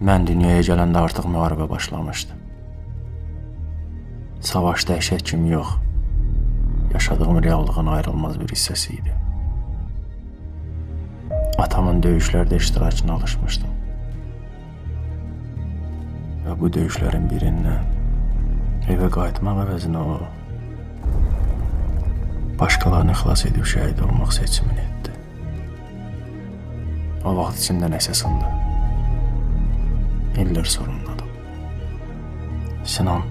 Mən dünyaya gələndə artıq müharibə başlamışdı. Savaş dəhşət kimi yox, yaşadığım reallığın ayrılmaz bir hissəsi idi. Atamın döyüşlərdə iştirakına alışmışdım. Və bu döyüşlərin birindən evə qayıtmaq əvəzinə o başqalarını xilas edib şəhid olmaq seçimini etdi. O vaxt içində nəsə sındı. İllər sorumladım. Sinan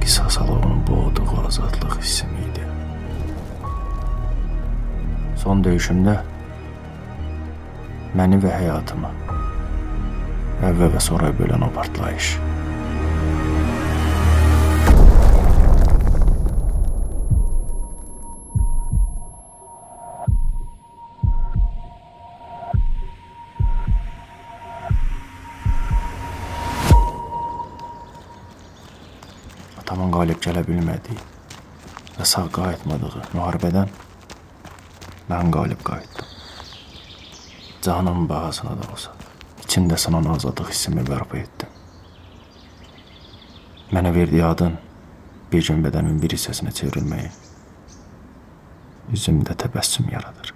qisas alovunun boğduğu azadlıq hissimi idi. Son döyüşümdə məni və həyatımı əvvəl və sonra bölən o partlayış. Atamın qalib gələ bilmədiyi və sağ qayıtmadığı müharibədən mən qalib qayıtdım. Canım bahasına da olsa, içimdə sanan azadlıq hissimi bərpa etdim. Mənə verdiyi adın bir gün bədənimin bir hissəsinə çevrilməyi üzümdə təbəssüm yaradır.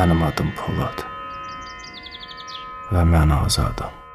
Mənim adım Polad və mən azadam.